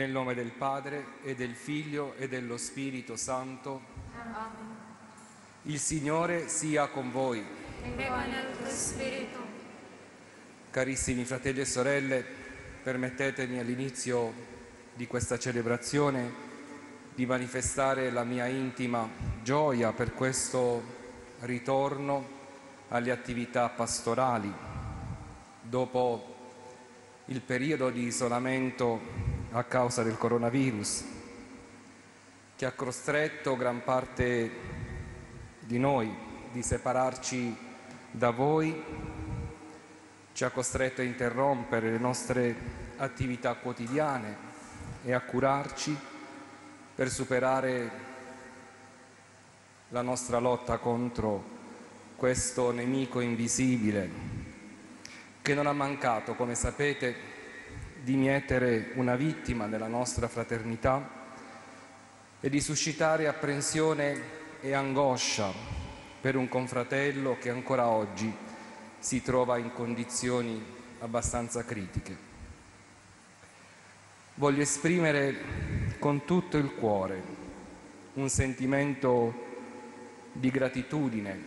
Nel nome del Padre e del Figlio e dello Spirito Santo. Amen. Il Signore sia con voi. E con il tuo spirito. Carissimi fratelli e sorelle, permettetemi all'inizio di questa celebrazione di manifestare la mia intima gioia per questo ritorno alle attività pastorali dopo il periodo di isolamento a causa del coronavirus che ha costretto gran parte di noi di separarci da voi, ci ha costretto a interrompere le nostre attività quotidiane e a curarci per superare la nostra lotta contro questo nemico invisibile che non ha mancato, come sapete, di mietere una vittima nella nostra fraternità e di suscitare apprensione e angoscia per un confratello che ancora oggi si trova in condizioni abbastanza critiche. Voglio esprimere con tutto il cuore un sentimento di gratitudine,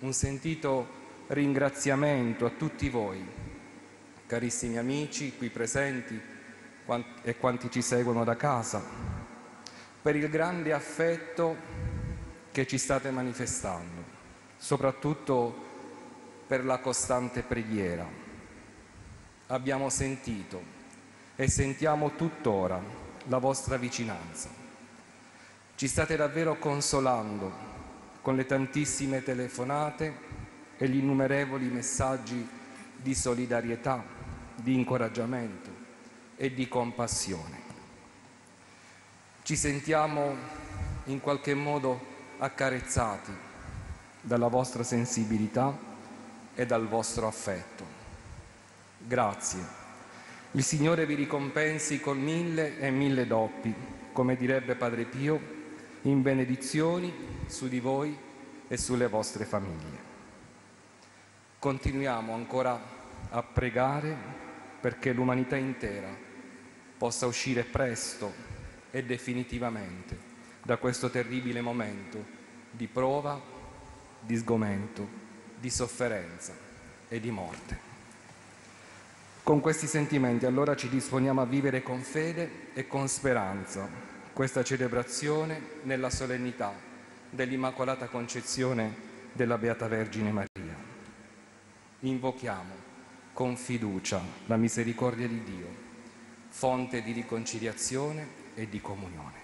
un sentito ringraziamento a tutti voi, carissimi amici qui presenti e quanti ci seguono da casa, per il grande affetto che ci state manifestando, soprattutto per la costante preghiera. Abbiamo sentito e sentiamo tuttora la vostra vicinanza. Ci state davvero consolando con le tantissime telefonate e gli innumerevoli messaggi di solidarietà, di incoraggiamento e di compassione. Ci sentiamo in qualche modo accarezzati dalla vostra sensibilità e dal vostro affetto. Grazie il Signore vi ricompensi con mille e mille doppi, come direbbe Padre Pio, in benedizioni su di voi e sulle vostre famiglie. Continuiamo ancora a pregare perché l'umanità intera possa uscire presto e definitivamente da questo terribile momento di prova, di sgomento, di sofferenza e di morte. Con questi sentimenti allora ci disponiamo a vivere con fede e con speranza questa celebrazione nella solennità dell'Immacolata Concezione della Beata Vergine Maria. Invochiamo con fiducia la misericordia di Dio, fonte di riconciliazione e di comunione.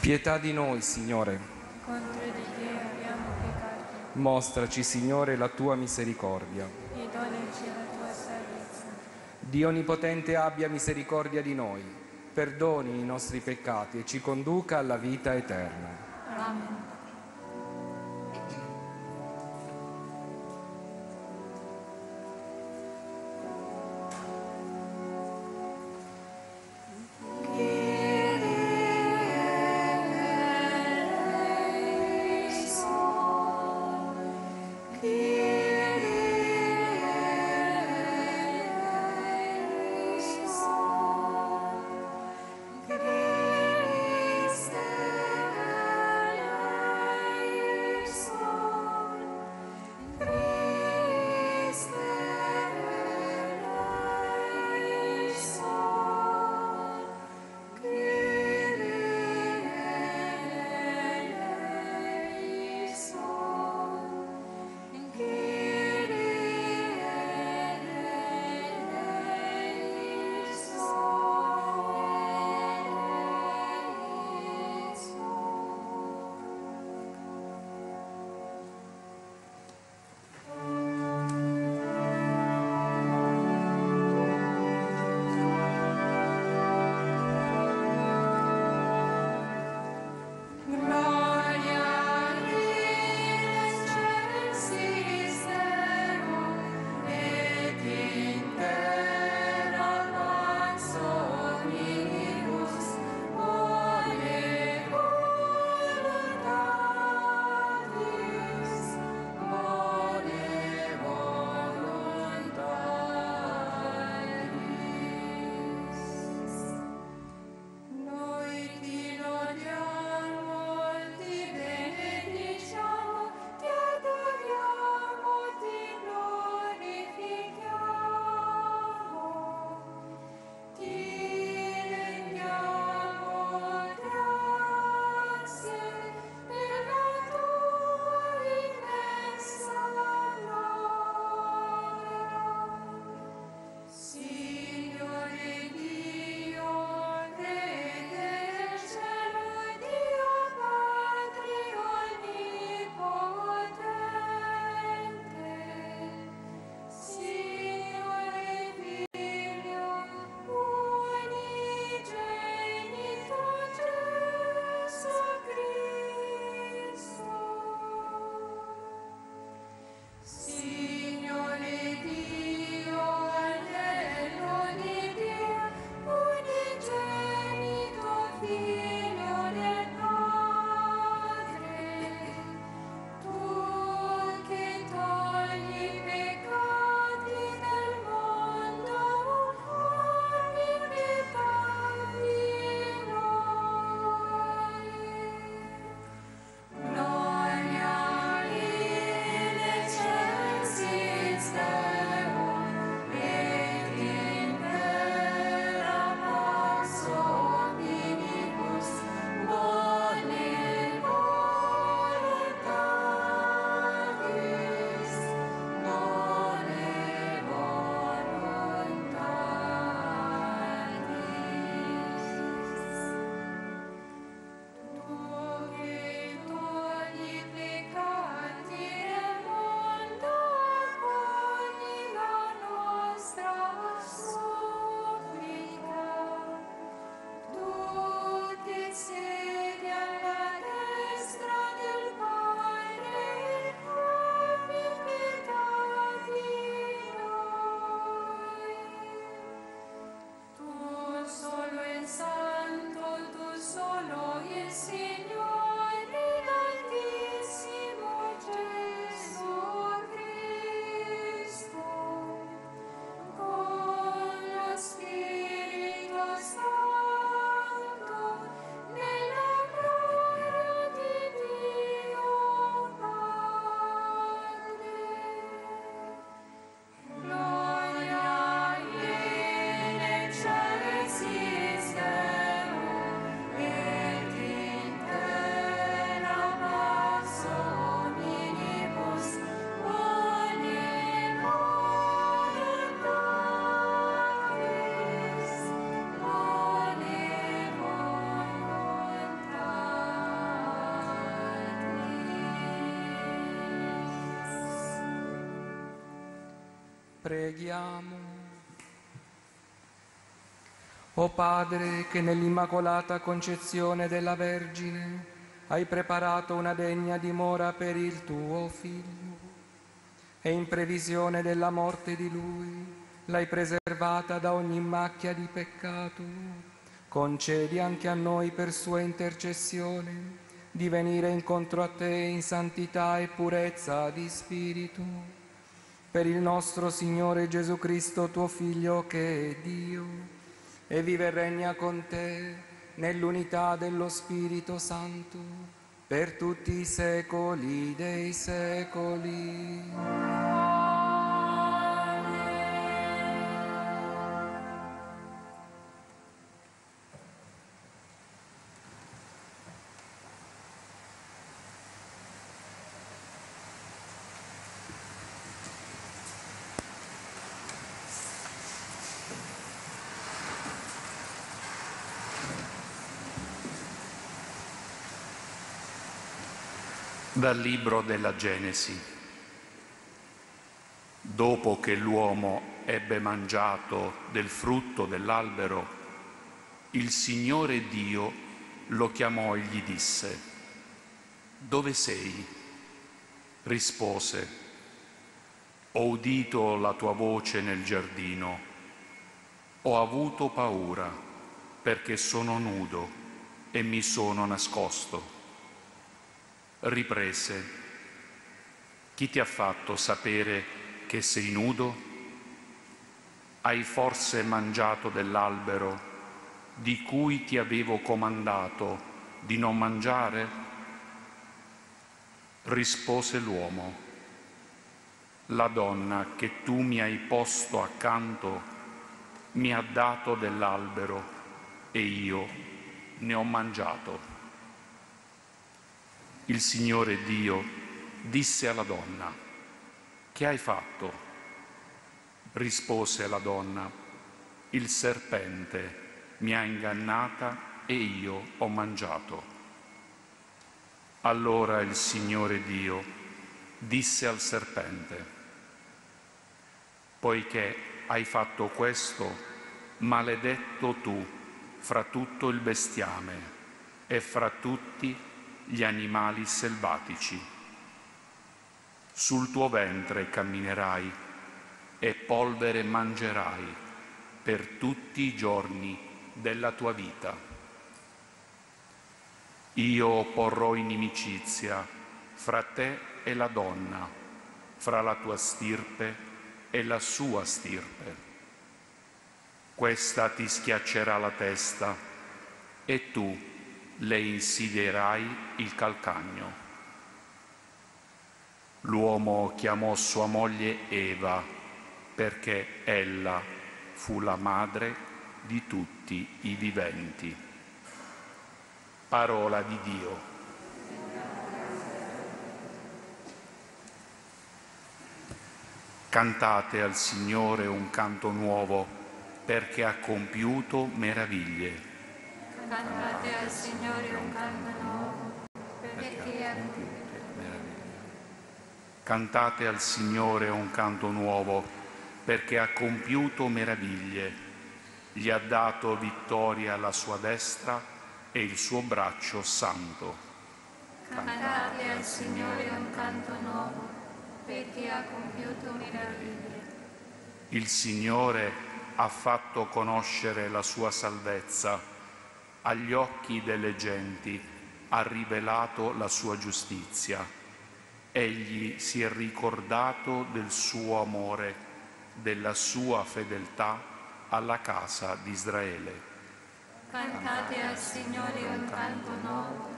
Pietà di noi, Signore. Contro di te abbiamo peccato. Mostraci, Signore, la tua misericordia. E donaci la tua salvezza. Dio Onnipotente abbia misericordia di noi, perdoni i nostri peccati e ci conduca alla vita eterna. Preghiamo. O Padre, che nell'Immacolata Concezione della Vergine hai preparato una degna dimora per il tuo Figlio e in previsione della morte di Lui l'hai preservata da ogni macchia di peccato, concedi anche a noi per sua intercessione di venire incontro a te in santità e purezza di spirito. Per il nostro Signore Gesù Cristo, tuo Figlio, che è Dio, e vive e regna con te nell'unità dello Spirito Santo, per tutti i secoli dei secoli. Dal libro della Genesi. Dopo che l'uomo ebbe mangiato del frutto dell'albero, il Signore Dio lo chiamò e gli disse, Dove sei? Rispose, Ho udito la tua voce nel giardino, ho avuto paura perché sono nudo e mi sono nascosto riprese, chi ti ha fatto sapere che sei nudo? Hai forse mangiato dell'albero di cui ti avevo comandato di non mangiare? Rispose l'uomo, la donna che tu mi hai posto accanto mi ha dato dell'albero e io ne ho mangiato. Il Signore Dio disse alla donna, che hai fatto? Rispose la donna, il serpente mi ha ingannata e io ho mangiato. Allora il Signore Dio disse al serpente, poiché hai fatto questo, maledetto tu fra tutto il bestiame e fra tutti gli animali selvatici. Sul tuo ventre camminerai e polvere mangerai per tutti i giorni della tua vita. Io porrò inimicizia fra te e la donna, fra la tua stirpe e la sua stirpe. Questa ti schiaccerà la testa e tu le insidierai il calcagno. L'uomo chiamò sua moglie Eva perché ella fu la madre di tutti i viventi. Parola di Dio. Cantate al Signore un canto nuovo perché ha compiuto meraviglie cantate al Signore un canto nuovo, perché ha Cantate al Signore un canto nuovo, perché ha compiuto meraviglie. Gli ha dato vittoria alla sua destra e il suo braccio santo. Cantate al Signore un canto nuovo, perché ha compiuto meraviglie. Il Signore ha fatto conoscere la sua salvezza agli occhi delle genti ha rivelato la sua giustizia. Egli si è ricordato del suo amore, della sua fedeltà alla casa di Israele. Cantate al Signore un canto nuovo,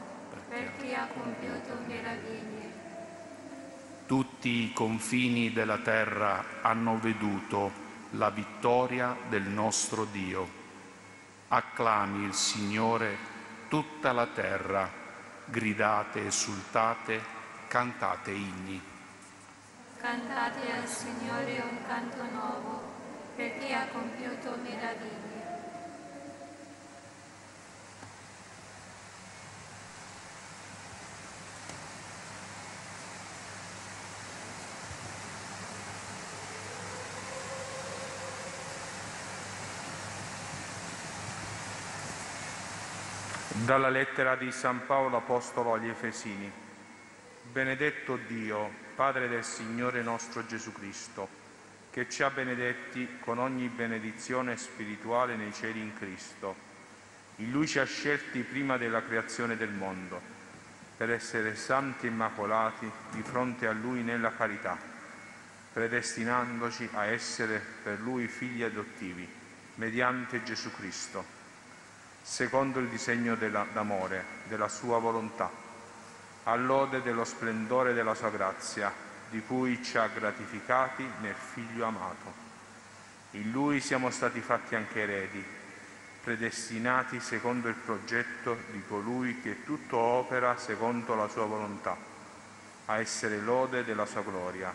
perché ha compiuto meraviglie. Tutti i confini della terra hanno veduto la vittoria del nostro Dio acclami il Signore tutta la terra, gridate, esultate, cantate inni. Cantate al Signore un canto nuovo, perché ha compiuto meraviglie. Dalla lettera di San Paolo Apostolo agli Efesini. Benedetto Dio, Padre del Signore nostro Gesù Cristo, che ci ha benedetti con ogni benedizione spirituale nei cieli in Cristo. In Lui ci ha scelti prima della creazione del mondo, per essere santi e immacolati di fronte a Lui nella carità, predestinandoci a essere per Lui figli adottivi, mediante Gesù Cristo secondo il disegno d'amore della sua volontà, all'ode dello splendore della sua grazia, di cui ci ha gratificati nel Figlio amato. In lui siamo stati fatti anche eredi, predestinati secondo il progetto di colui che tutto opera secondo la sua volontà, a essere lode della sua gloria.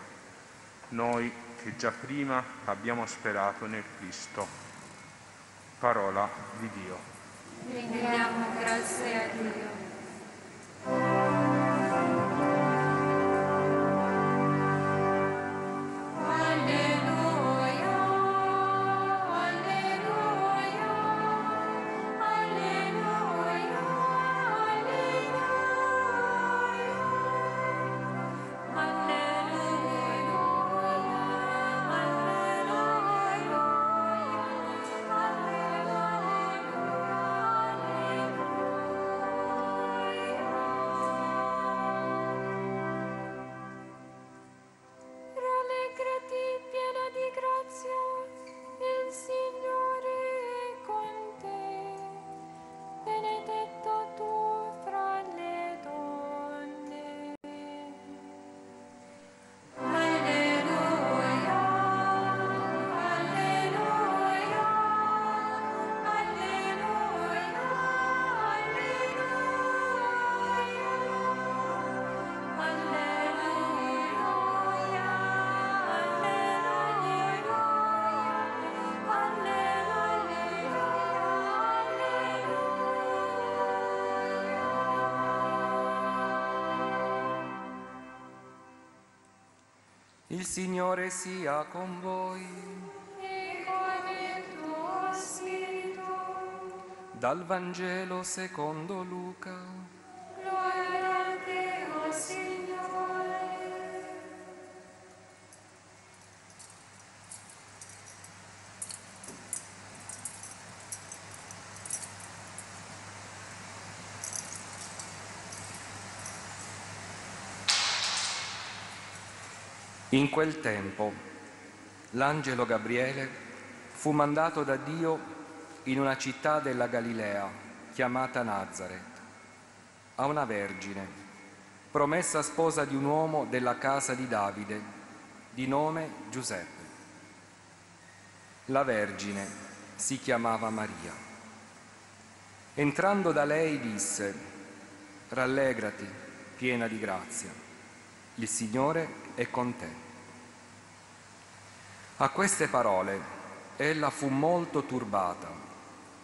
Noi che già prima abbiamo sperato nel Cristo. Parola di Dio. Rendiamo grazie a Dio. Signore sia con voi. E con il tuo spirito, Dal Vangelo secondo Luca. gloria a te, o Signore. In quel tempo l'angelo Gabriele fu mandato da Dio in una città della Galilea chiamata Nazareth a una vergine, promessa sposa di un uomo della casa di Davide, di nome Giuseppe. La vergine si chiamava Maria. Entrando da lei disse, rallegrati, piena di grazia, il Signore è con te. A queste parole ella fu molto turbata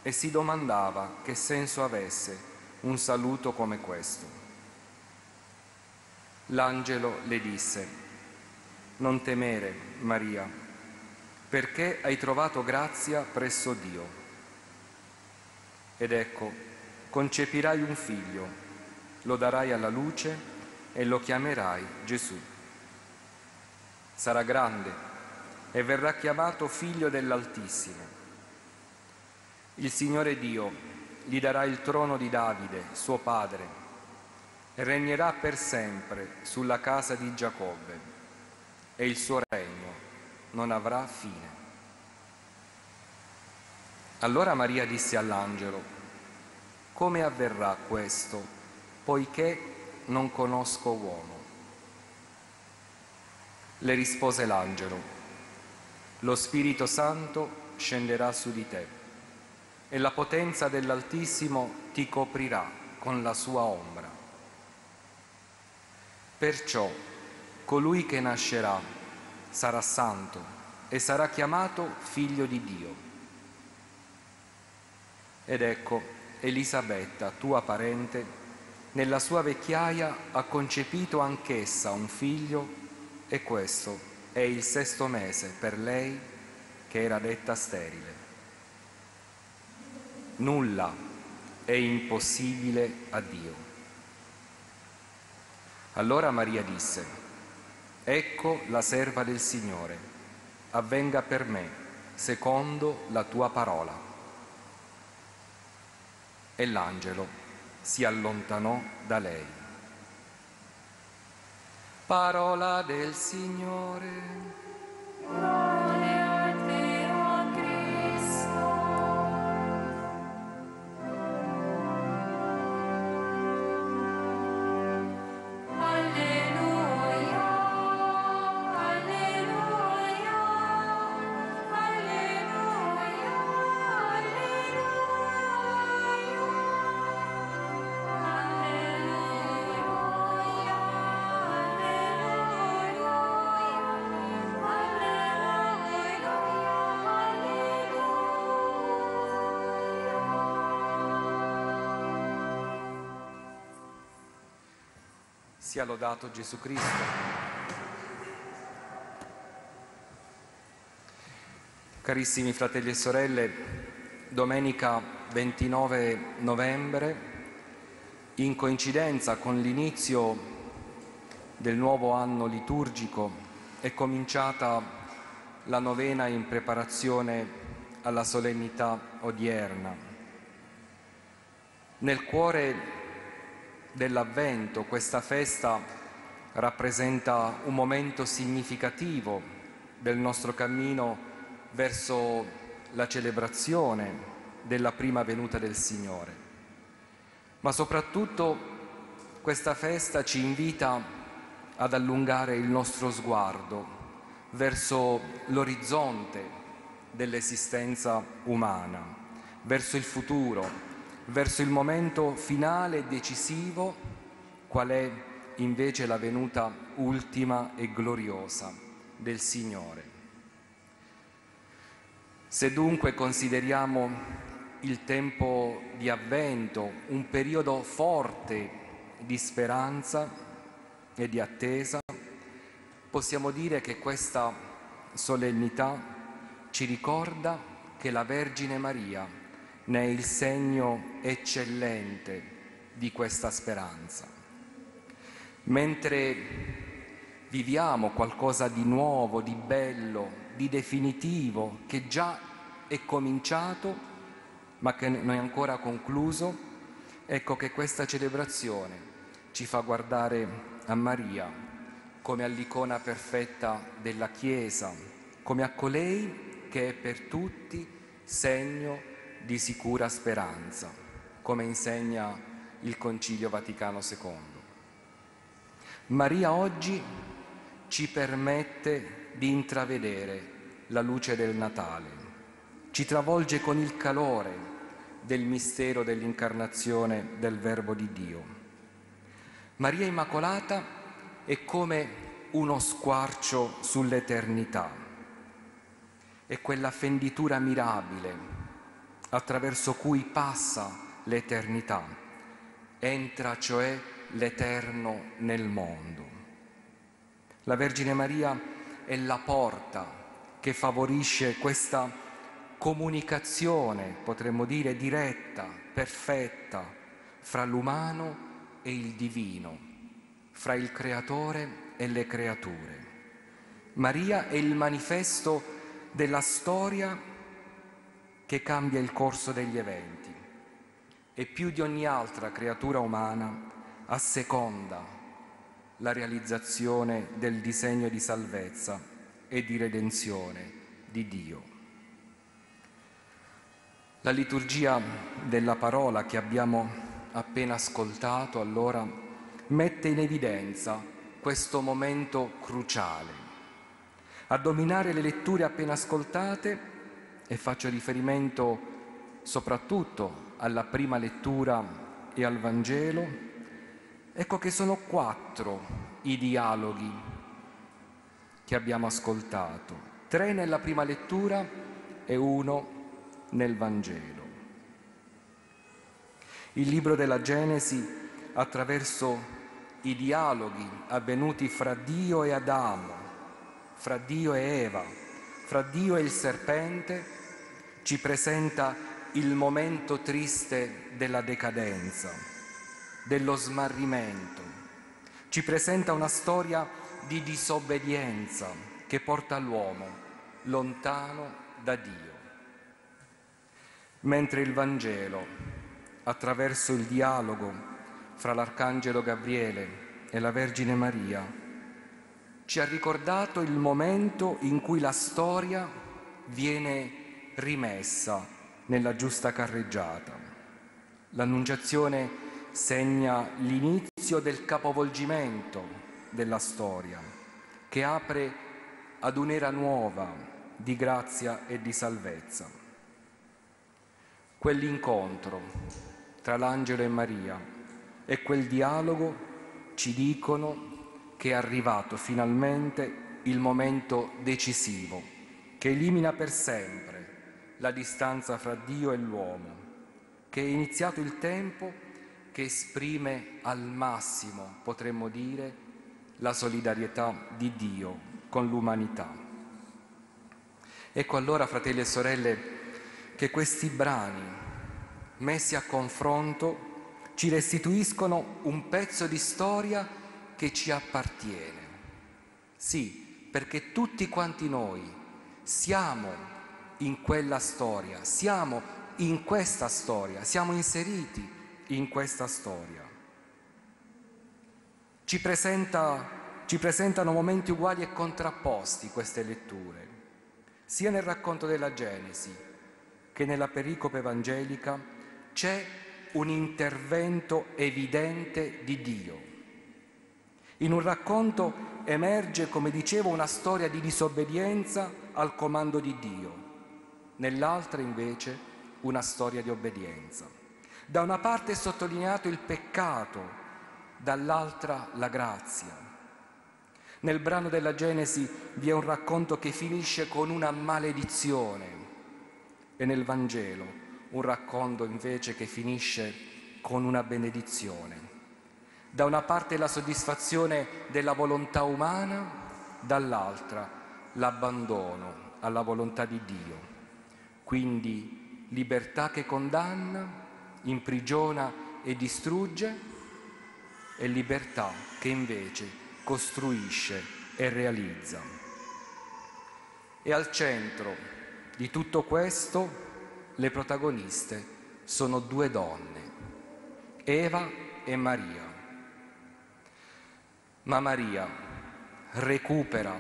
e si domandava che senso avesse un saluto come questo. L'angelo le disse, non temere, Maria, perché hai trovato grazia presso Dio. Ed ecco, concepirai un figlio, lo darai alla luce e lo chiamerai Gesù. Sarà grande e verrà chiamato figlio dell'Altissimo. Il Signore Dio gli darà il trono di Davide, suo padre, e regnerà per sempre sulla casa di Giacobbe, e il suo regno non avrà fine. Allora Maria disse all'angelo, come avverrà questo, poiché non conosco uomo? Le rispose l'angelo, lo Spirito Santo scenderà su di te e la potenza dell'Altissimo ti coprirà con la sua ombra. Perciò colui che nascerà sarà santo e sarà chiamato figlio di Dio. Ed ecco, Elisabetta, tua parente, nella sua vecchiaia ha concepito anch'essa un figlio e questo è il sesto mese per lei che era detta sterile. Nulla è impossibile a Dio. Allora Maria disse, ecco la serva del Signore, avvenga per me secondo la tua parola. E l'angelo si allontanò da lei. Parola del Signore. Sia lodato Gesù Cristo. Carissimi fratelli e sorelle, domenica 29 novembre, in coincidenza con l'inizio del nuovo anno liturgico, è cominciata la novena in preparazione alla solennità odierna. Nel cuore dell'Avvento, questa festa rappresenta un momento significativo del nostro cammino verso la celebrazione della prima venuta del Signore. Ma soprattutto questa festa ci invita ad allungare il nostro sguardo verso l'orizzonte dell'esistenza umana, verso il futuro, verso il momento finale e decisivo, qual è invece la venuta ultima e gloriosa del Signore. Se dunque consideriamo il tempo di avvento un periodo forte di speranza e di attesa, possiamo dire che questa solennità ci ricorda che la Vergine Maria ne è il segno eccellente di questa speranza. Mentre viviamo qualcosa di nuovo, di bello, di definitivo, che già è cominciato, ma che non è ancora concluso, ecco che questa celebrazione ci fa guardare a Maria come all'icona perfetta della Chiesa, come a colei che è per tutti segno di sicura speranza, come insegna il Concilio Vaticano II. Maria oggi ci permette di intravedere la luce del Natale, ci travolge con il calore del mistero dell'incarnazione del Verbo di Dio. Maria Immacolata è come uno squarcio sull'eternità, è quella fenditura mirabile attraverso cui passa l'eternità, entra cioè l'eterno nel mondo. La Vergine Maria è la porta che favorisce questa comunicazione, potremmo dire diretta, perfetta, fra l'umano e il divino, fra il creatore e le creature. Maria è il manifesto della storia che cambia il corso degli eventi e più di ogni altra creatura umana asseconda la realizzazione del disegno di salvezza e di redenzione di Dio. La liturgia della parola che abbiamo appena ascoltato allora mette in evidenza questo momento cruciale. A dominare le letture appena ascoltate e faccio riferimento soprattutto alla prima lettura e al Vangelo, ecco che sono quattro i dialoghi che abbiamo ascoltato, tre nella prima lettura e uno nel Vangelo. Il libro della Genesi, attraverso i dialoghi avvenuti fra Dio e Adamo, fra Dio e Eva, fra Dio e il serpente, ci presenta il momento triste della decadenza, dello smarrimento. Ci presenta una storia di disobbedienza che porta l'uomo lontano da Dio. Mentre il Vangelo, attraverso il dialogo fra l'Arcangelo Gabriele e la Vergine Maria, ci ha ricordato il momento in cui la storia viene rimessa nella giusta carreggiata. L'annunciazione segna l'inizio del capovolgimento della storia, che apre ad un'era nuova di grazia e di salvezza. Quell'incontro tra l'angelo e Maria e quel dialogo ci dicono che è arrivato finalmente il momento decisivo che elimina per sempre la distanza fra Dio e l'uomo, che è iniziato il tempo che esprime al massimo, potremmo dire, la solidarietà di Dio con l'umanità. Ecco allora, fratelli e sorelle, che questi brani messi a confronto ci restituiscono un pezzo di storia che ci appartiene. Sì, perché tutti quanti noi siamo in quella storia, siamo in questa storia, siamo inseriti in questa storia. Ci, presenta, ci presentano momenti uguali e contrapposti queste letture, sia nel racconto della Genesi che nella pericope evangelica c'è un intervento evidente di Dio. In un racconto emerge, come dicevo, una storia di disobbedienza al comando di Dio, nell'altra invece una storia di obbedienza. Da una parte è sottolineato il peccato, dall'altra la grazia. Nel brano della Genesi vi è un racconto che finisce con una maledizione e nel Vangelo un racconto invece che finisce con una benedizione. Da una parte la soddisfazione della volontà umana, dall'altra l'abbandono alla volontà di Dio. Quindi libertà che condanna, imprigiona e distrugge e libertà che invece costruisce e realizza. E al centro di tutto questo le protagoniste sono due donne, Eva e Maria. Ma Maria recupera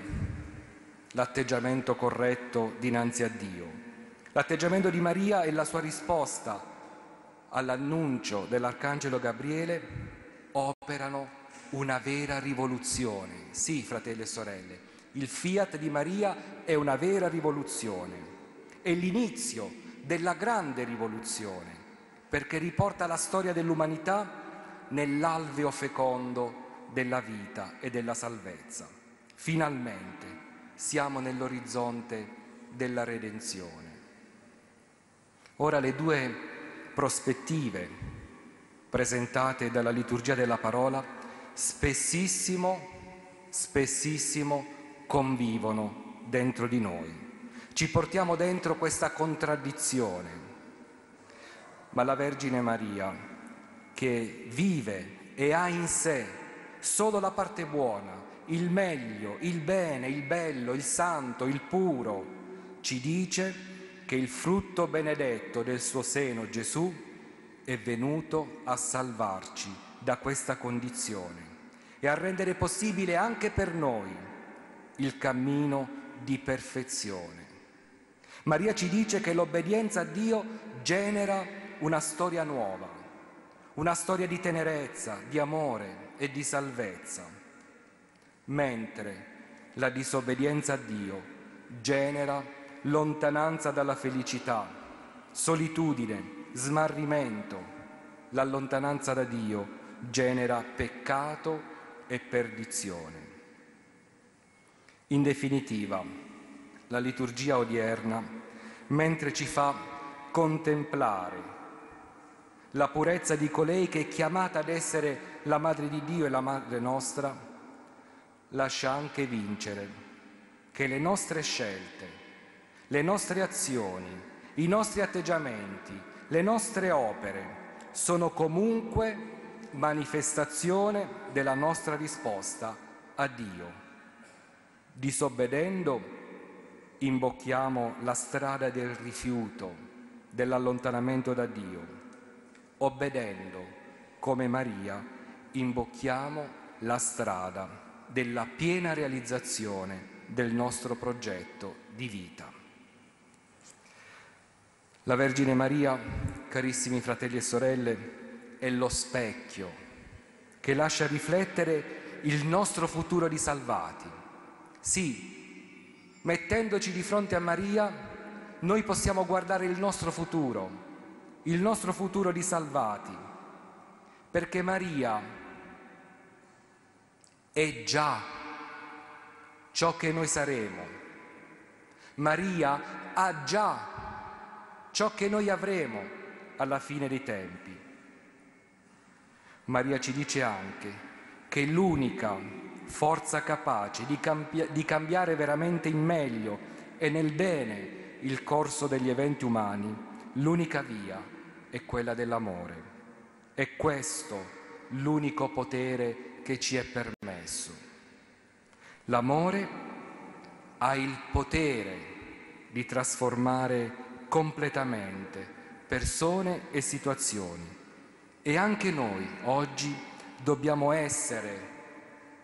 l'atteggiamento corretto dinanzi a Dio. L'atteggiamento di Maria è la sua risposta all'annuncio dell'Arcangelo Gabriele operano una vera rivoluzione. Sì, fratelli e sorelle, il fiat di Maria è una vera rivoluzione. È l'inizio della grande rivoluzione, perché riporta la storia dell'umanità nell'alveo fecondo della vita e della salvezza. Finalmente siamo nell'orizzonte della redenzione. Ora le due prospettive presentate dalla liturgia della parola spessissimo, spessissimo convivono dentro di noi. Ci portiamo dentro questa contraddizione, ma la Vergine Maria, che vive e ha in sé solo la parte buona, il meglio, il bene, il bello, il santo, il puro, ci dice che il frutto benedetto del suo seno, Gesù, è venuto a salvarci da questa condizione e a rendere possibile anche per noi il cammino di perfezione. Maria ci dice che l'obbedienza a Dio genera una storia nuova, una storia di tenerezza, di amore e di salvezza, mentre la disobbedienza a Dio genera lontananza dalla felicità, solitudine, smarrimento. La lontananza da Dio genera peccato e perdizione. In definitiva, la liturgia odierna, mentre ci fa contemplare la purezza di colei che è chiamata ad essere la Madre di Dio e la Madre nostra, lascia anche vincere che le nostre scelte, le nostre azioni i nostri atteggiamenti, le nostre opere sono comunque manifestazione della nostra risposta a Dio. Disobbedendo imbocchiamo la strada del rifiuto, dell'allontanamento da Dio. Obbedendo, come Maria, imbocchiamo la strada della piena realizzazione del nostro progetto di vita. La Vergine Maria, carissimi fratelli e sorelle, è lo specchio che lascia riflettere il nostro futuro di salvati. Sì, mettendoci di fronte a Maria, noi possiamo guardare il nostro futuro, il nostro futuro di salvati, perché Maria è già ciò che noi saremo. Maria ha già ciò che noi avremo alla fine dei tempi. Maria ci dice anche che l'unica forza capace di, cambi- di cambiare veramente in meglio e nel bene il corso degli eventi umani, l'unica via è quella dell'amore. È questo l'unico potere che ci è permesso. L'amore ha il potere di trasformare completamente persone e situazioni. E anche noi oggi dobbiamo essere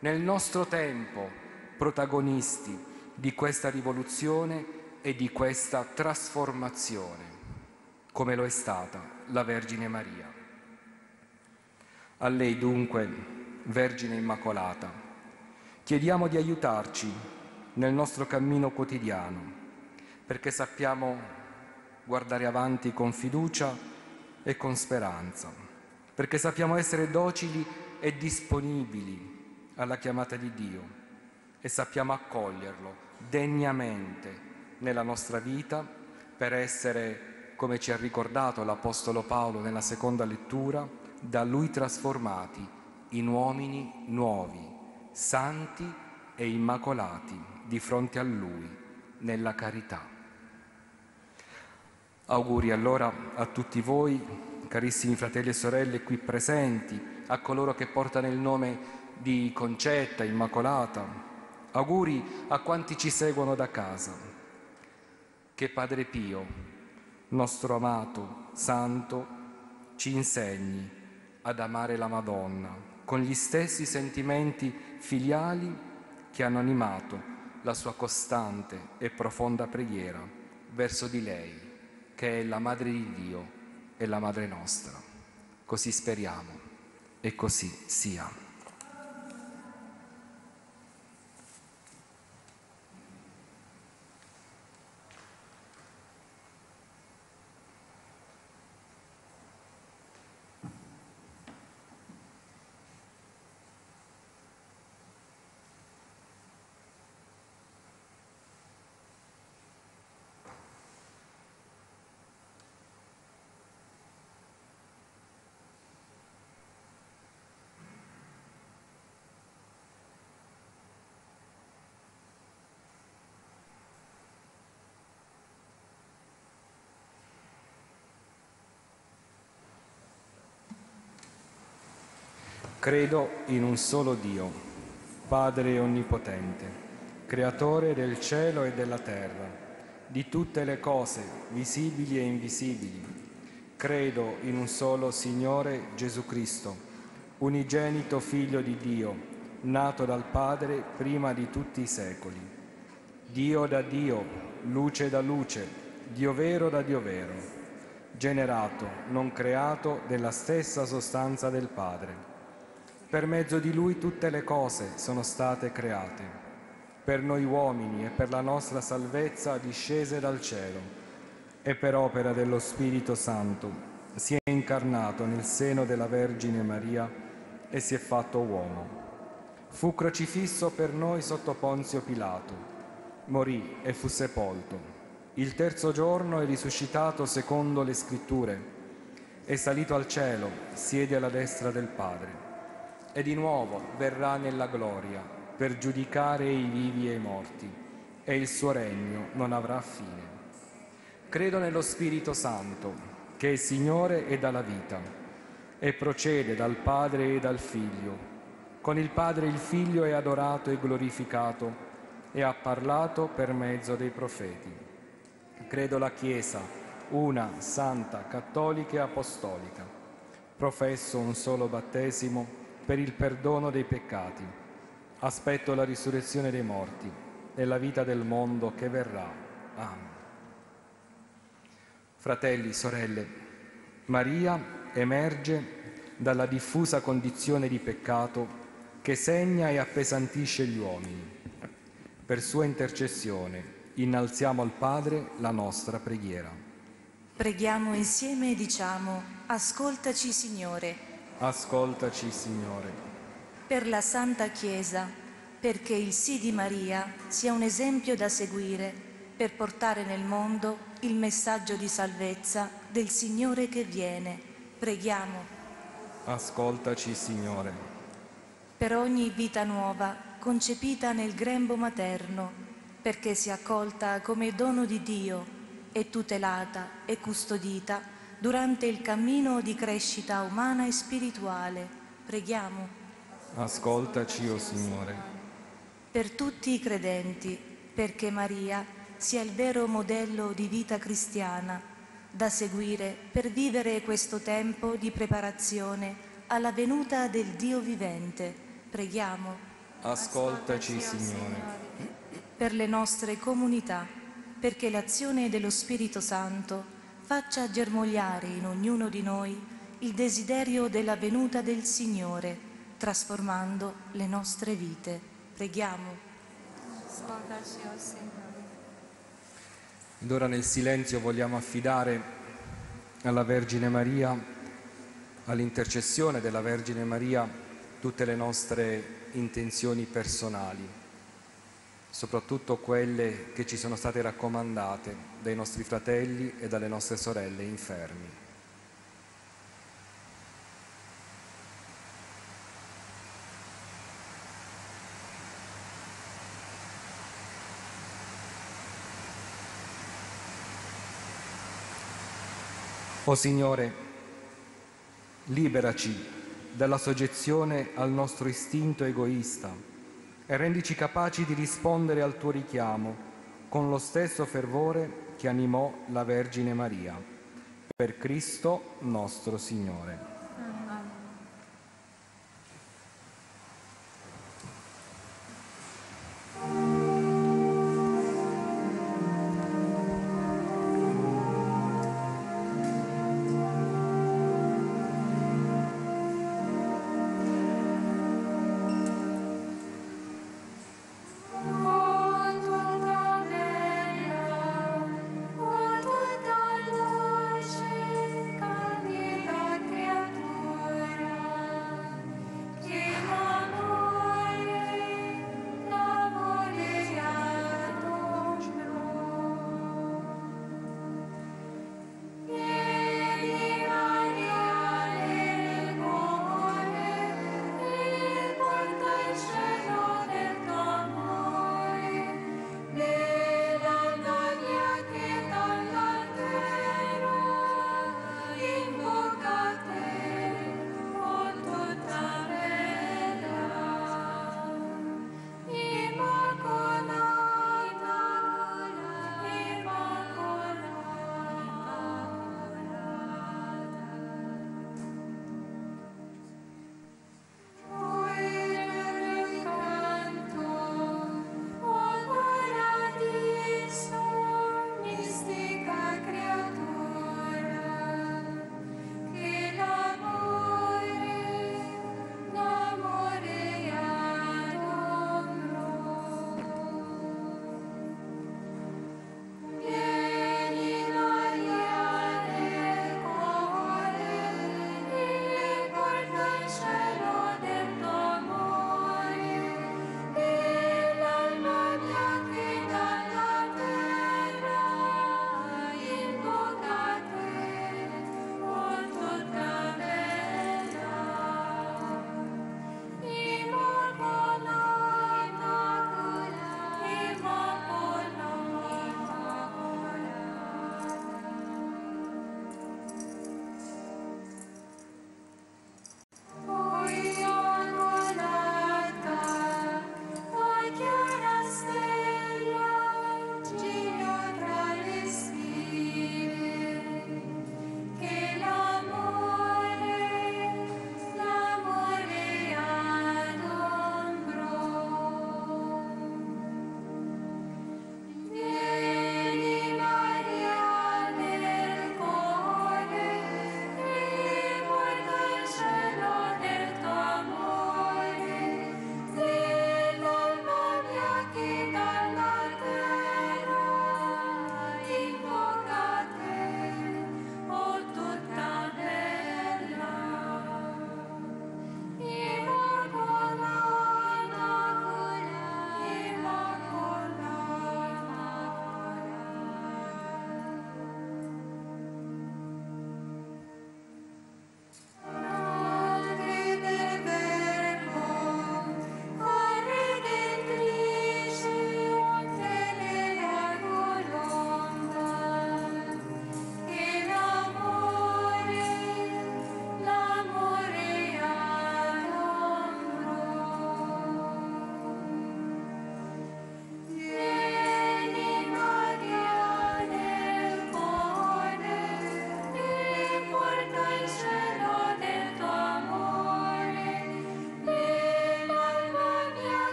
nel nostro tempo protagonisti di questa rivoluzione e di questa trasformazione, come lo è stata la Vergine Maria. A lei dunque, Vergine Immacolata, chiediamo di aiutarci nel nostro cammino quotidiano, perché sappiamo guardare avanti con fiducia e con speranza, perché sappiamo essere docili e disponibili alla chiamata di Dio e sappiamo accoglierlo degnamente nella nostra vita per essere, come ci ha ricordato l'Apostolo Paolo nella seconda lettura, da Lui trasformati in uomini nuovi, santi e immacolati di fronte a Lui nella carità. Auguri allora a tutti voi, carissimi fratelli e sorelle qui presenti, a coloro che portano il nome di Concetta, Immacolata. Auguri a quanti ci seguono da casa. Che Padre Pio, nostro amato, santo, ci insegni ad amare la Madonna con gli stessi sentimenti filiali che hanno animato la sua costante e profonda preghiera verso di lei che è la Madre di Dio e la Madre nostra. Così speriamo e così sia. Credo in un solo Dio, Padre Onnipotente, Creatore del cielo e della terra, di tutte le cose, visibili e invisibili. Credo in un solo Signore Gesù Cristo, unigenito Figlio di Dio, nato dal Padre prima di tutti i secoli. Dio da Dio, luce da luce, Dio vero da Dio vero, generato, non creato, della stessa sostanza del Padre per mezzo di Lui tutte le cose sono state create, per noi uomini e per la nostra salvezza discese dal cielo, e per opera dello Spirito Santo si è incarnato nel seno della Vergine Maria e si è fatto uomo. Fu crocifisso per noi sotto Ponzio Pilato, morì e fu sepolto. Il terzo giorno è risuscitato secondo le scritture, è salito al cielo, siede alla destra del Padre e di nuovo verrà nella gloria per giudicare i vivi e i morti, e il suo regno non avrà fine. Credo nello Spirito Santo, che è Signore e dà la vita, e procede dal Padre e dal Figlio. Con il Padre il Figlio è adorato e glorificato e ha parlato per mezzo dei profeti. Credo la Chiesa, una, santa, cattolica e apostolica. Professo un solo battesimo per il perdono dei peccati. Aspetto la risurrezione dei morti e la vita del mondo che verrà. Amen. Fratelli, sorelle, Maria emerge dalla diffusa condizione di peccato che segna e appesantisce gli uomini. Per sua intercessione innalziamo al Padre la nostra preghiera. Preghiamo insieme e diciamo, ascoltaci Signore. Ascoltaci Signore. Per la Santa Chiesa, perché il sì di Maria sia un esempio da seguire per portare nel mondo il messaggio di salvezza del Signore che viene. Preghiamo. Ascoltaci Signore. Per ogni vita nuova concepita nel grembo materno, perché sia accolta come dono di Dio e tutelata e custodita durante il cammino di crescita umana e spirituale. Preghiamo. Ascoltaci, o oh Signore. Per tutti i credenti, perché Maria sia il vero modello di vita cristiana da seguire per vivere questo tempo di preparazione alla venuta del Dio vivente. Preghiamo. Ascoltaci, Signore. Per le nostre comunità, perché l'azione dello Spirito Santo faccia germogliare in ognuno di noi il desiderio della venuta del Signore, trasformando le nostre vite. Preghiamo. Ed ora nel silenzio vogliamo affidare alla Vergine Maria all'intercessione della Vergine Maria tutte le nostre intenzioni personali, soprattutto quelle che ci sono state raccomandate dai nostri fratelli e dalle nostre sorelle infermi. O Signore, liberaci dalla soggezione al nostro istinto egoista e rendici capaci di rispondere al tuo richiamo con lo stesso fervore che animò la Vergine Maria. Per Cristo nostro Signore.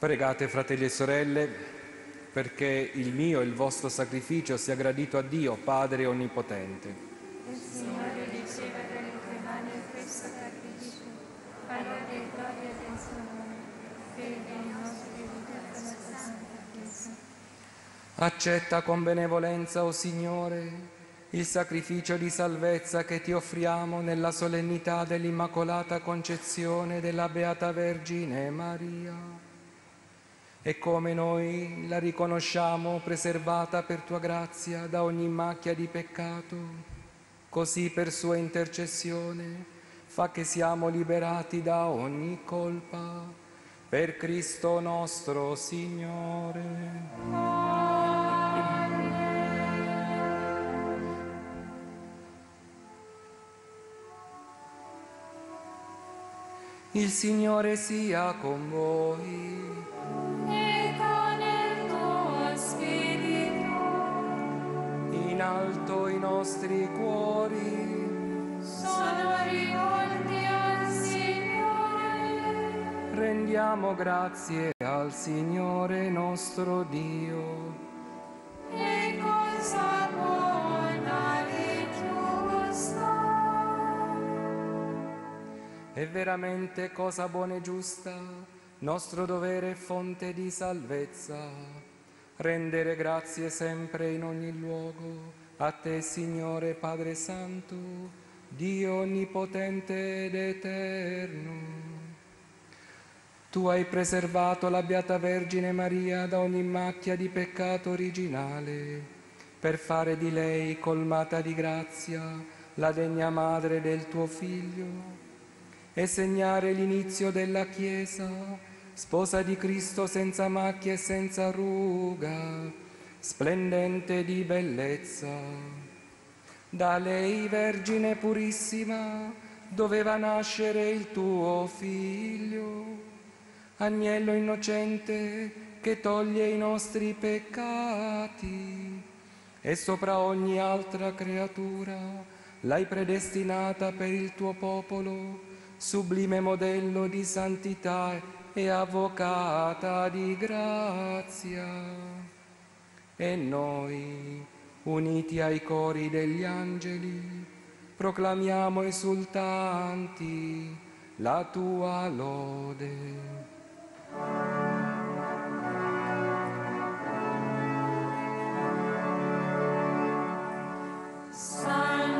Pregate, fratelli e sorelle, perché il mio e il vostro sacrificio sia gradito a Dio, Padre Onnipotente. Accetta con benevolenza, o Signore, il sacrificio di salvezza che ti offriamo nella solennità dell'Immacolata Concezione della Beata Vergine Maria. E come noi la riconosciamo preservata per tua grazia da ogni macchia di peccato, così per sua intercessione fa che siamo liberati da ogni colpa. Per Cristo nostro Signore. Il Signore sia con voi. Nostri cuori. sono rivolti al Signore. Rendiamo grazie al Signore nostro Dio. E cosa buona e giusta. È veramente cosa buona e giusta, nostro dovere e fonte di salvezza, rendere grazie sempre in ogni luogo a te, Signore Padre Santo, Dio onnipotente ed eterno. Tu hai preservato la Beata Vergine Maria da ogni macchia di peccato originale, per fare di lei, colmata di grazia, la degna madre del tuo Figlio. E segnare l'inizio della Chiesa, sposa di Cristo senza macchia e senza ruga, splendente di bellezza. Da lei, Vergine purissima, doveva nascere il tuo Figlio, agnello innocente che toglie i nostri peccati e sopra ogni altra creatura l'hai predestinata per il tuo popolo sublime modello di santità e avvocata di grazia. E noi, uniti ai cori degli angeli, proclamiamo esultanti la tua lode. Santo,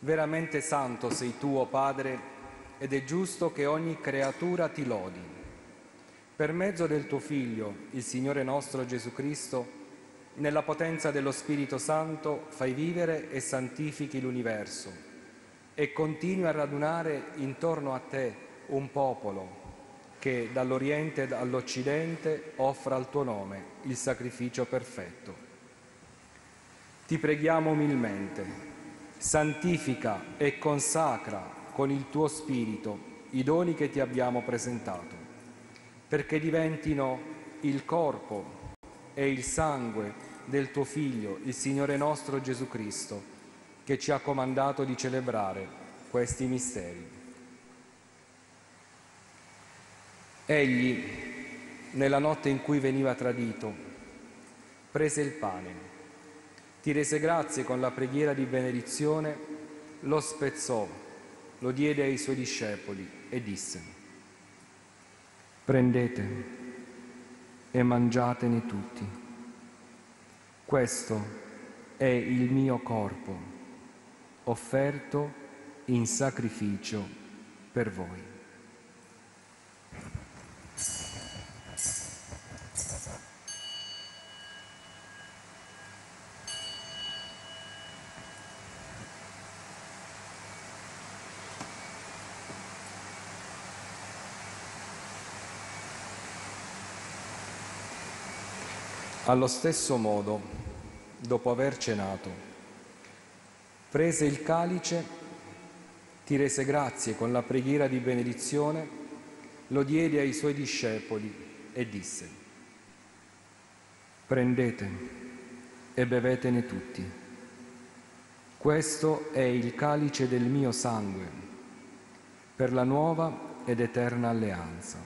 Veramente santo sei tu, o Padre, ed è giusto che ogni creatura ti lodi. Per mezzo del tuo Figlio, il Signore nostro Gesù Cristo, nella potenza dello Spirito Santo fai vivere e santifichi l'universo e continui a radunare intorno a te un popolo che dall'Oriente all'Occidente offra al tuo nome il sacrificio perfetto. Ti preghiamo umilmente, santifica e consacra con il tuo Spirito i doni che ti abbiamo presentato, perché diventino il corpo e il sangue del tuo Figlio, il Signore nostro Gesù Cristo, che ci ha comandato di celebrare questi misteri. Egli, nella notte in cui veniva tradito, prese il pane, ti rese grazie con la preghiera di benedizione, lo spezzò, lo diede ai suoi discepoli e disse, prendete, e mangiatene tutti. Questo è il mio corpo, offerto in sacrificio per voi. Allo stesso modo, dopo aver cenato, prese il calice, ti rese grazie con la preghiera di benedizione, lo diede ai suoi discepoli e disse, prendete e bevetene tutti. Questo è il calice del mio sangue per la nuova ed eterna alleanza,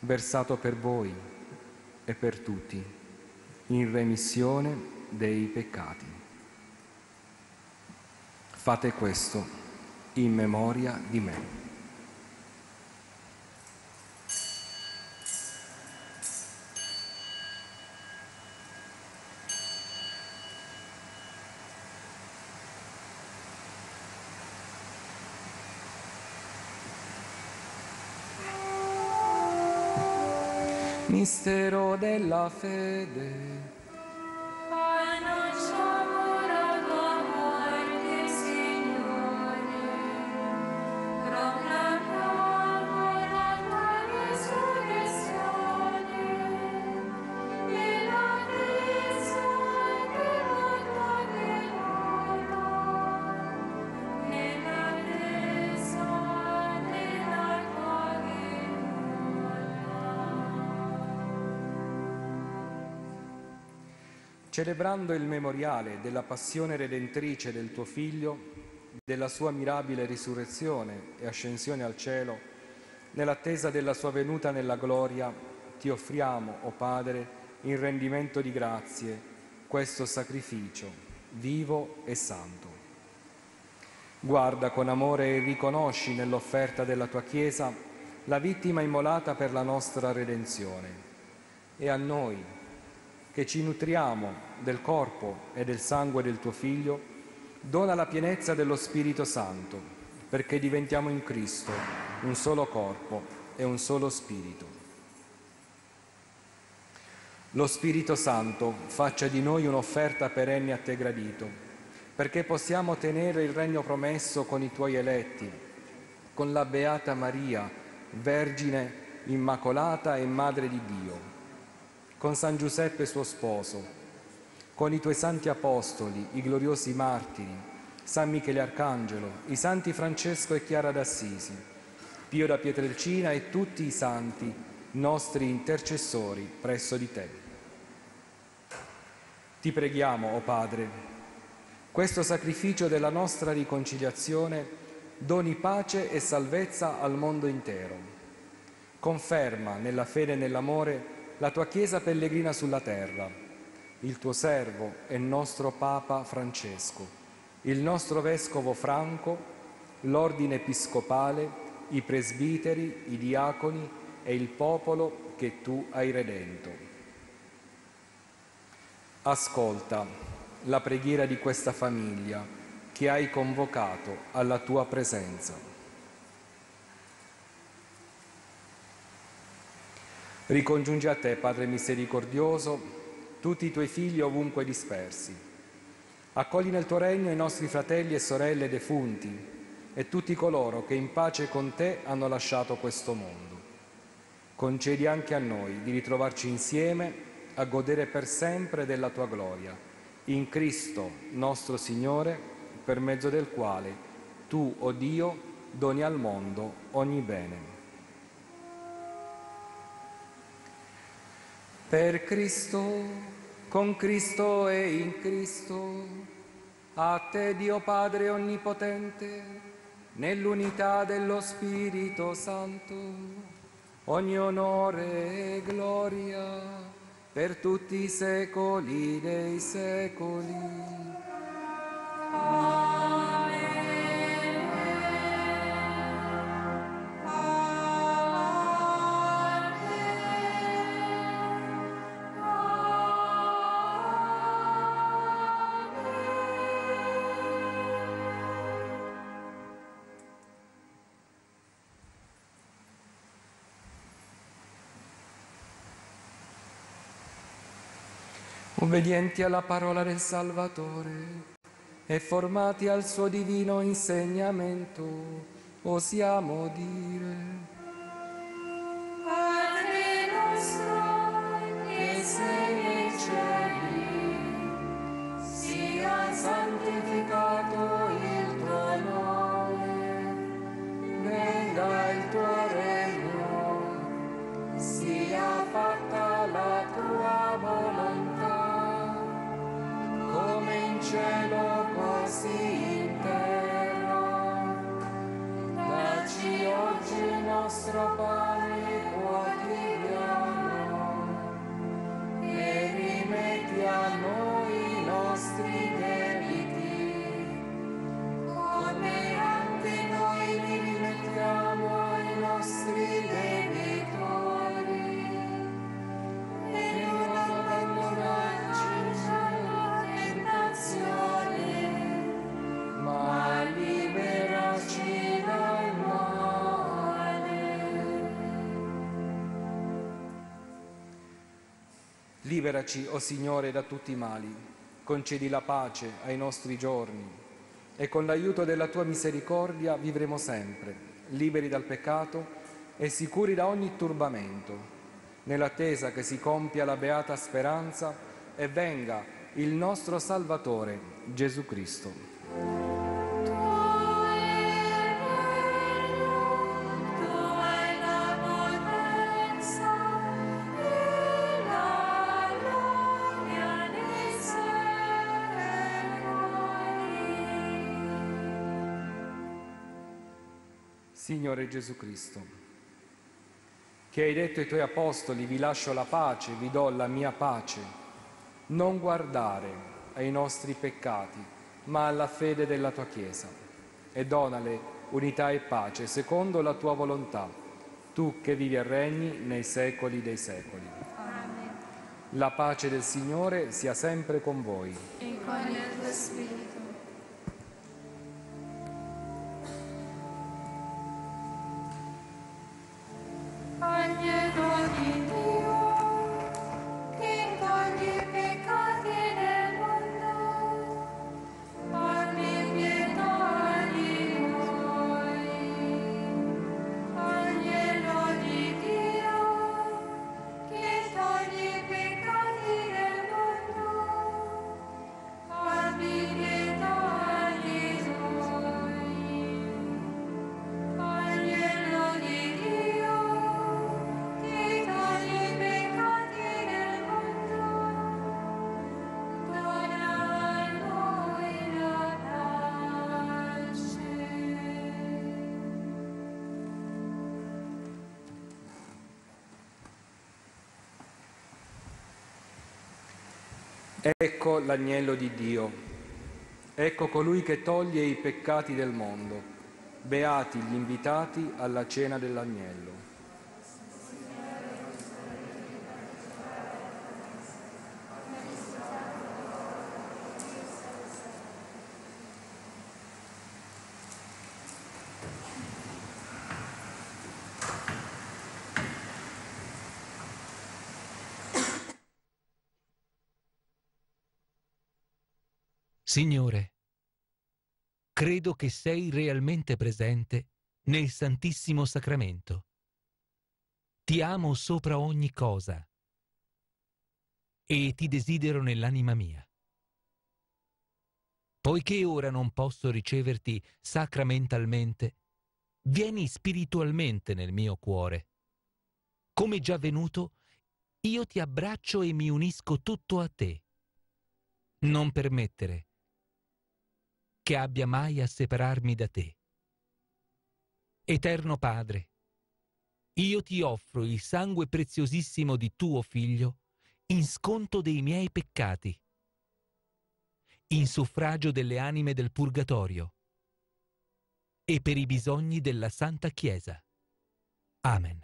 versato per voi e per tutti, in remissione dei peccati. Fate questo in memoria di me. Mistero della fede. Celebrando il memoriale della passione redentrice del tuo Figlio, della sua mirabile risurrezione e ascensione al cielo, nell'attesa della sua venuta nella gloria, ti offriamo, o Padre, in rendimento di grazie, questo sacrificio vivo e santo. Guarda con amore e riconosci nell'offerta della tua Chiesa la vittima immolata per la nostra redenzione. E a noi, che ci nutriamo del corpo e del sangue del tuo Figlio, dona la pienezza dello Spirito Santo, perché diventiamo in Cristo un solo corpo e un solo Spirito. Lo Spirito Santo faccia di noi un'offerta perenne a te gradito, perché possiamo tenere il regno promesso con i tuoi eletti, con la Beata Maria, Vergine Immacolata e Madre di Dio con San Giuseppe suo sposo, con i tuoi santi apostoli, i gloriosi martiri, San Michele Arcangelo, i santi Francesco e Chiara d'Assisi, Pio da Pietrelcina e tutti i santi nostri intercessori presso di te. Ti preghiamo, o oh Padre, questo sacrificio della nostra riconciliazione doni pace e salvezza al mondo intero. Conferma nella fede e nell'amore la tua Chiesa pellegrina sulla terra, il tuo servo e nostro Papa Francesco, il nostro Vescovo Franco, l'ordine episcopale, i presbiteri, i diaconi e il popolo che tu hai redento. Ascolta la preghiera di questa famiglia che hai convocato alla tua presenza. Ricongiungi a te, Padre misericordioso, tutti i tuoi figli ovunque dispersi. Accogli nel tuo regno i nostri fratelli e sorelle defunti e tutti coloro che in pace con te hanno lasciato questo mondo. Concedi anche a noi di ritrovarci insieme a godere per sempre della tua gloria, in Cristo nostro Signore, per mezzo del quale tu, o oh Dio, doni al mondo ogni bene. Per Cristo, con Cristo e in Cristo, a te Dio Padre Onnipotente, nell'unità dello Spirito Santo, ogni onore e gloria per tutti i secoli dei secoli. Obbedienti alla parola del Salvatore e formati al suo divino insegnamento, osiamo dire. Padre nostro che sei nei cieli, Liberaci, o Signore, da tutti i mali, concedi la pace ai nostri giorni e con l'aiuto della tua misericordia vivremo sempre, liberi dal peccato e sicuri da ogni turbamento, nell'attesa che si compia la beata speranza e venga il nostro Salvatore, Gesù Cristo. Signore Gesù Cristo, che hai detto ai tuoi apostoli, vi lascio la pace, vi do la mia pace, non guardare ai nostri peccati, ma alla fede della tua Chiesa, e donale unità e pace secondo la tua volontà, tu che vivi e regni nei secoli dei secoli. La pace del Signore sia sempre con voi. E con il tuo spirito. L'agnello di Dio, ecco colui che toglie i peccati del mondo. Beati gli invitati alla cena dell'agnello. Signore, credo che sei realmente presente nel Santissimo Sacramento. Ti amo sopra ogni cosa e ti desidero nell'anima mia. Poiché ora non posso riceverti sacramentalmente, vieni spiritualmente nel mio cuore. Come già venuto, io ti abbraccio e mi unisco tutto a te. Non permettere che abbia mai a separarmi da te. Eterno Padre, io ti offro il sangue preziosissimo di tuo Figlio in sconto dei miei peccati, in suffragio delle anime del purgatorio e per i bisogni della Santa Chiesa. Amen.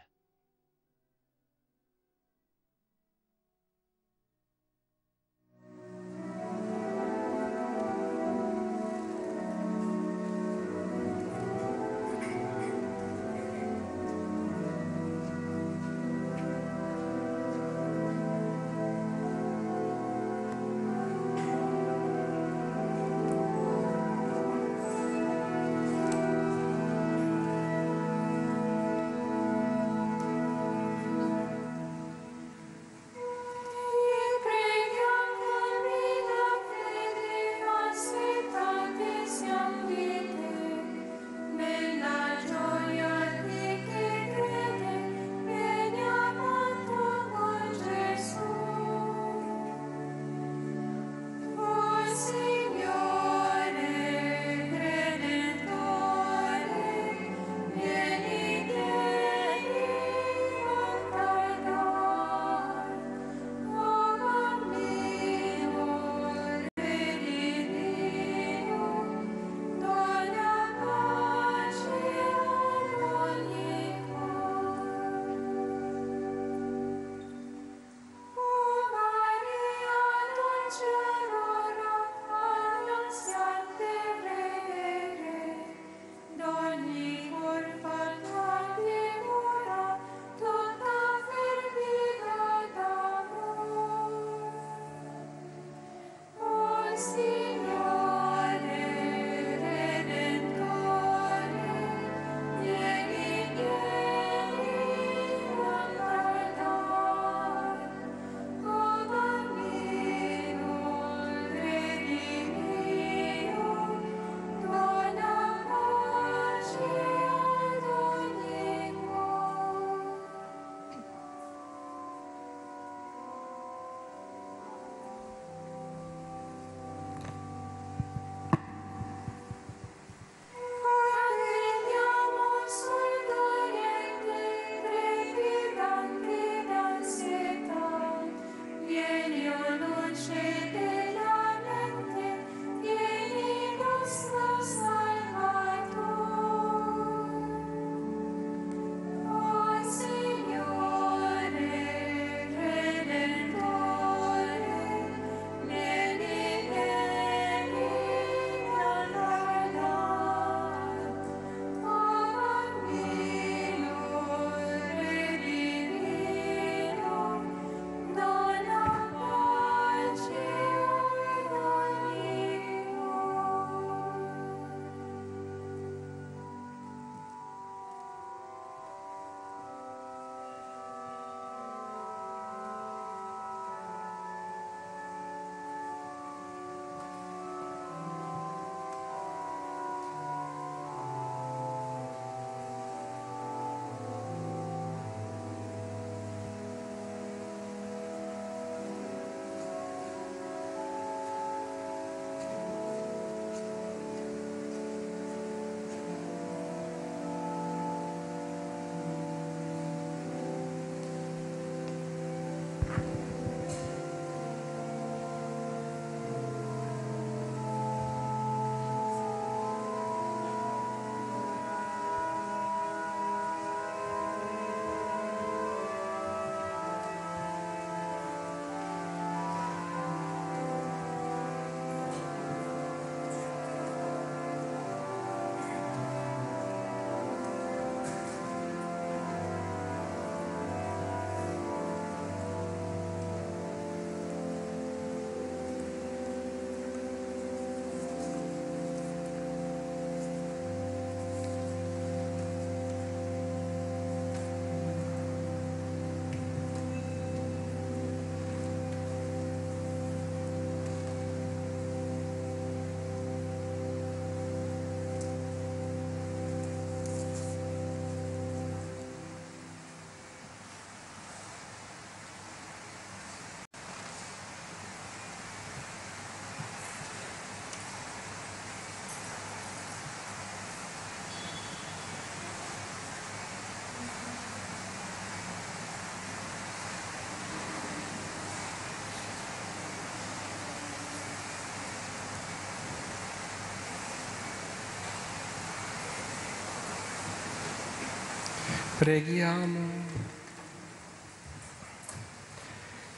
Preghiamo.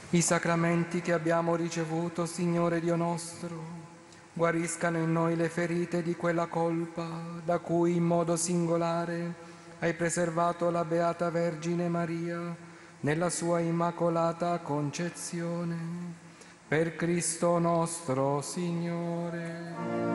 I sacramenti che abbiamo ricevuto, Signore Dio nostro, guariscano in noi le ferite di quella colpa da cui in modo singolare hai preservato la Beata Vergine Maria nella sua immacolata concezione. Per Cristo nostro Signore.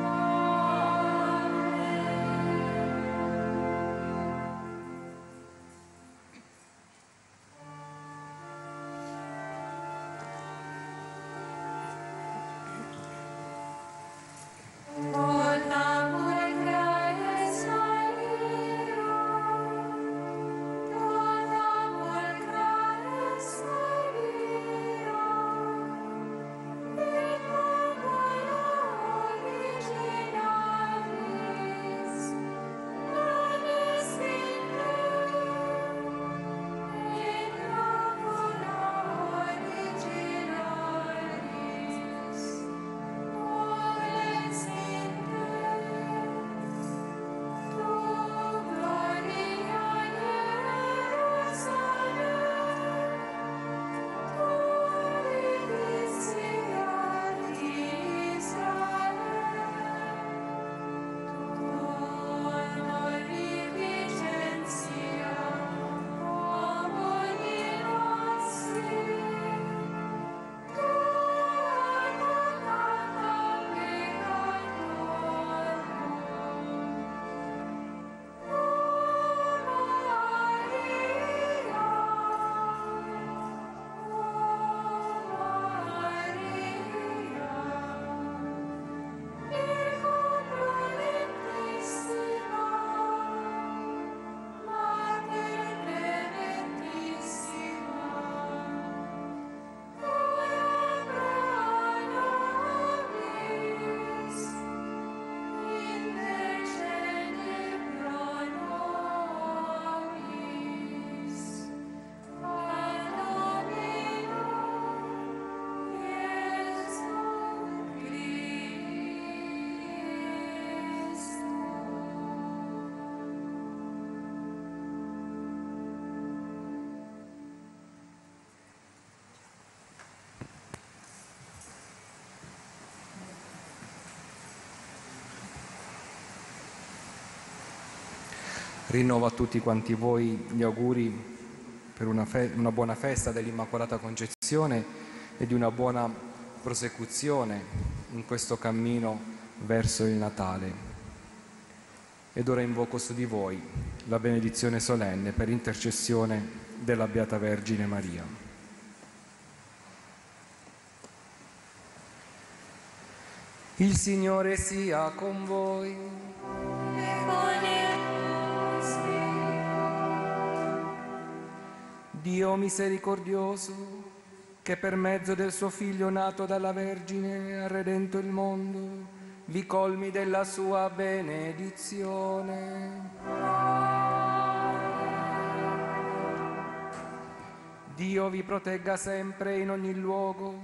Rinnovo a tutti quanti voi gli auguri per una, fe- una buona festa dell'Immacolata Concezione e di una buona prosecuzione in questo cammino verso il Natale. Ed ora invoco su di voi la benedizione solenne per intercessione della Beata Vergine Maria. Il Signore sia con voi. Dio misericordioso, che per mezzo del suo Figlio nato dalla Vergine ha redento il mondo, vi colmi della sua benedizione. Dio vi protegga sempre in ogni luogo,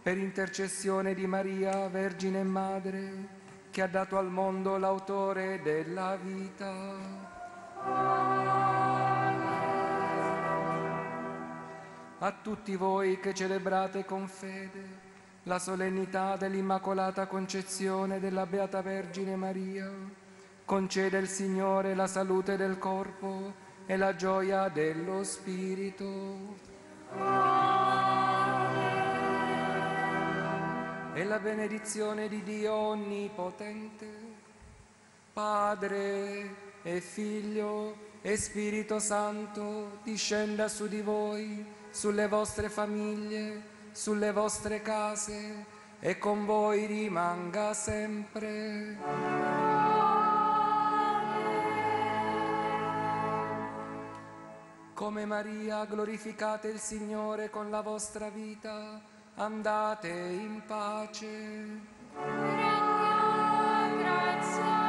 per intercessione di Maria, Vergine e Madre, che ha dato al mondo l'autore della vita. A tutti voi che celebrate con fede la solennità dell'Immacolata Concezione della Beata Vergine Maria, concede il Signore la salute del corpo e la gioia dello Spirito. E la benedizione di Dio Onnipotente, Padre e Figlio e Spirito Santo, discenda su di voi, sulle vostre famiglie, sulle vostre case e con voi rimanga sempre. Come Maria glorificate il Signore con la vostra vita, andate in pace. Rendiamo grazie